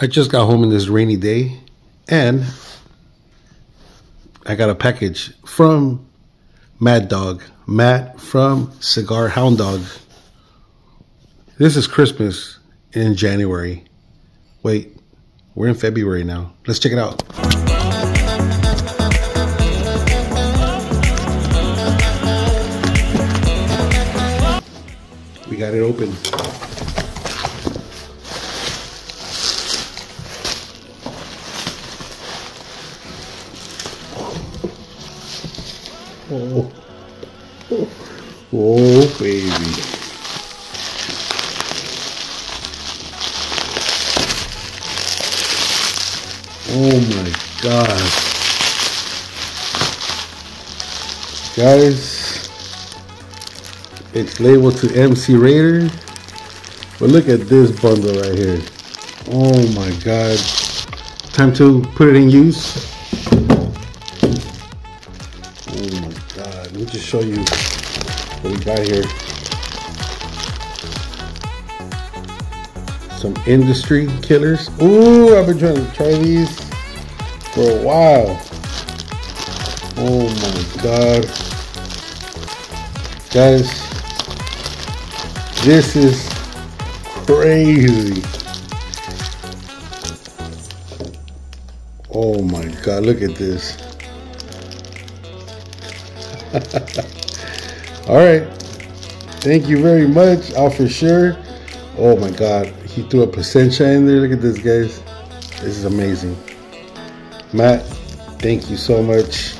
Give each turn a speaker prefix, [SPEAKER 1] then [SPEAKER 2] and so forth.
[SPEAKER 1] I just got home in this rainy day and I got a package from Mad Dog. Matt from Cigar Hound Dog. This is Christmas in January. Wait, we're in February now. Let's check it out. We got it open. Oh, oh, baby. Oh my god. Guys, it's labeled to MC Raider. But look at this bundle right here. Oh my god. Time to put it in use. Oh my god. Let me just show you what we got here. Some industry killers. Ooh, I've been trying to try these for a while. Oh my god. Guys, this is crazy. Oh my god, look at this. All right. Thank you very much, for sure. Oh my god, he threw a Plasencia in there. Look at this, guys. This is amazing. Matt, thank you so much.